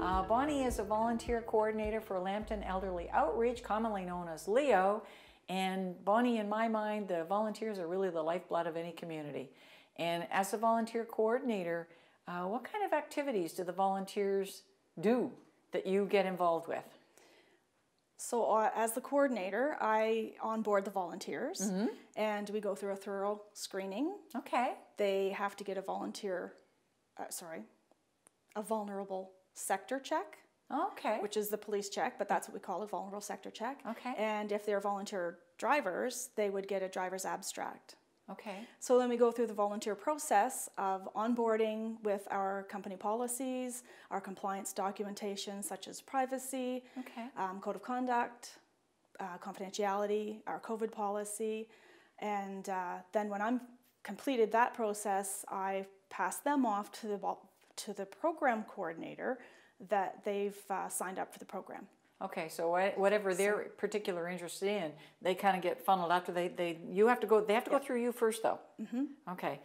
Uh, Bonnie is a volunteer coordinator for Lambton Elderly Outreach, commonly known as LEO. And Bonnie, in my mind, the volunteers are really the lifeblood of any community. And as a volunteer coordinator, uh, what kind of activities do the volunteers do that you get involved with? So, uh, as the coordinator, I onboard the volunteers Mm-hmm. and we go through a thorough screening. Okay. They have to get a volunteer, uh, sorry, a vulnerable sector check, Okay. which is the police check, but that's what we call a vulnerable sector check. Okay. And if they're volunteer drivers, they would get a driver's abstract. okay. So then we go through the volunteer process of onboarding with our company policies, our compliance documentation such as privacy, Okay. um, code of conduct, uh, confidentiality, our COVID policy, and uh, then when I'm completed that process, I pass them off to the to the program coordinator that they've uh, signed up for the program. Okay, so whatever they're particular interested in, they kind of get funneled after they, they you have to go they have to go through you first though. Mm-hmm. Okay.